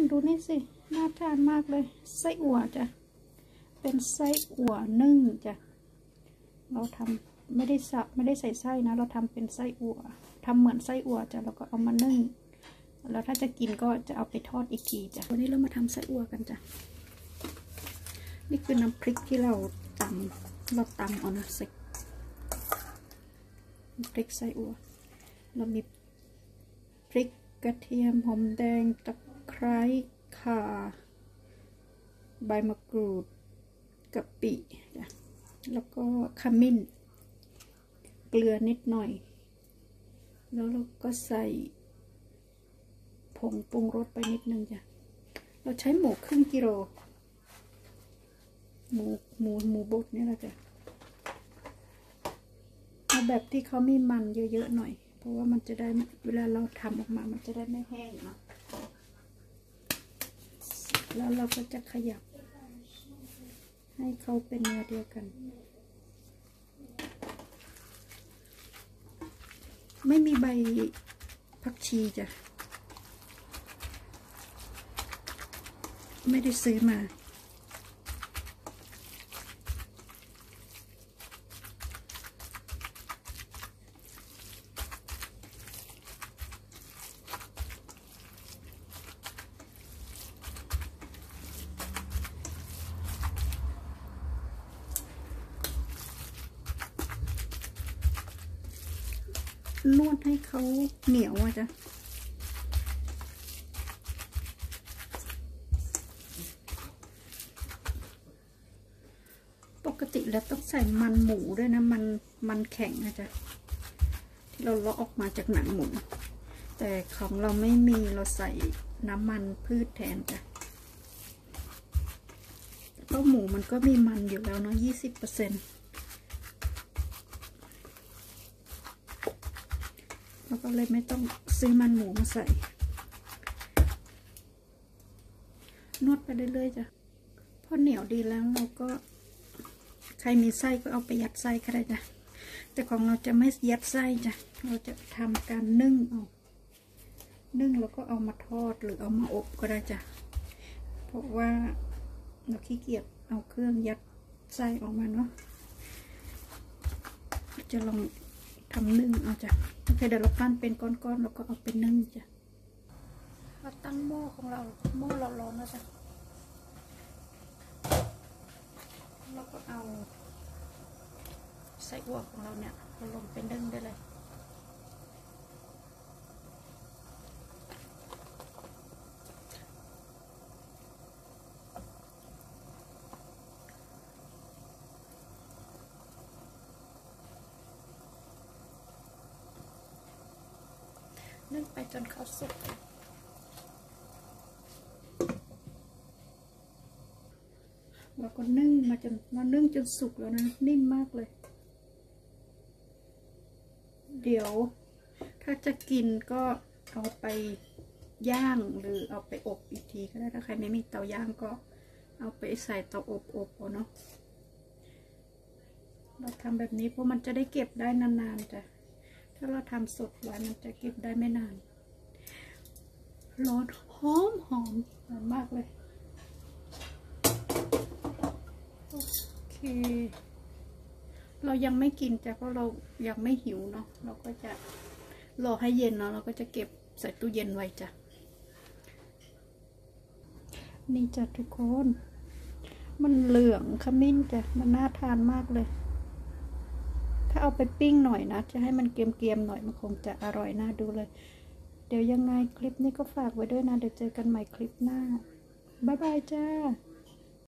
นดูนี่สิ น่าทานมากเลย ไส้อั่วจ้ะ เป็นไส้อั่วนึ่งจ้ะ เราทำไม่ได้สะไม่ได้ใส่ไส้นะ เราทำเป็นไส้อั่วทำเหมือนไส้อั่วจ้ะ แล้วก็เอามานึ่ง แล้วถ้าจะกินก็จะเอาไปทอดอีกทีจ้ะ วันนี้เรามาทำไส้อั่วกันจ้ะ นี่คือน้ำพริกที่เราตำเราตำเอานะใส่พริกไส้อั่วเรามีพริกกระเทียมหอมแดงตะ ร้ข่าใบมะกรูดกะปิ แล้วก็ขมิ้น เกลือนิดหน่อย แล้วเราก็ใส่ผงปรุงรสไปนิดนึงจ้ะ เราใช้หมูครึ่งกิโล หมูหมูหมูบดนี่แหละจ้ะเอาแบบที่เขามีมันเยอะๆหน่อย เพราะว่ามันจะได้เวลาเราทำออกมา มันจะได้ไม่แห้งเนาะ แล้วเราก็จะขยับ ให้เขาเป็นเนื้อเดียวกัน ไม่มีใบผักชีจ้ะ ไม่ได้ซื้อมา นวดให้เขาเหนียวอะจ้ะปกติแล้วต้องใส่มันหมูด้วยนะมันมันแข็งนะจ๊ะที่เราเลาะออกมาจากหนังหมู แต่ของเราไม่มีเราใส่น้ำมันพืชแทนจ้ะเพราะหมูมันก็มีมันอยู่แล้วเนาะยี่สิบเปอร์เซ็นต์ เราก็เลยไม่ต้องซื้อมันหมูมาใส่ นวดไปเรื่อยๆจ้ะพอเหนียวดีแล้วเราก็ ใครมีไส้ก็เอาไปยัดไส้ก็ได้จ้ะแต่ของเราจะไม่ยัดไส้จ้ะเราจะทำการนึ่งเอานึ่งแล้วก็เอามาทอดหรือเอามาอบก็ได้จ้ะ เพราะว่าเราขี้เกียจเอาเครื่องยัดไส้ออกมาเนาะ จะลอง ทำนึ่งเอาจ้ะโอเคเดี๋ยวเราปั้นเป็นก้อนๆแล้วก็เอาไปนึ่งจ้ะเราตั้งหม้อของเราหม้อเราร้อนแล้วจ้ะเราก็เอาไส้อั่วของเราเนี่ยเราลงไปนึ่งได้เลย นึ่งไปจนเขาสุก แล้วก็นึ่งมาจนมานึ่งจนสุกแล้วนะ นิ่มมากเลย เดี๋ยว ถ้าจะกินก็เอาไปย่างหรือเอาไปอบอีกทีก็ได้ ถ้าใครไม่มีเตาย่างก็เอาไปใส่เตาอบอบเอาเนาะเราทำแบบนี้เพราะมันจะได้เก็บได้นานๆจ้ะ ถ้าเราทำสดไว้มันจะเก็บได้ไม่นานร้อนหอมหอมหอมมากเลย โอเค เรายังไม่กินจ้ะเพราะเรายังไม่หิวเนาะเราก็จะรอให้เย็นเนาะเราก็จะเก็บใส่ตู้เย็นไว้จ้ะนี่จ้ะทุกคน มันเหลืองขมิ้นจ้ะ มันน่าทานมากเลย เอาไปปิ้งหน่อยนะ จะให้มันเกรียมๆหน่อยมันคงจะอร่อยน่าดูเลย เดี๋ยวยังไงคลิปนี้ก็ฝากไว้ด้วยนะ เดี๋ยวเจอกันใหม่คลิปหน้า บ๊ายบายจ้า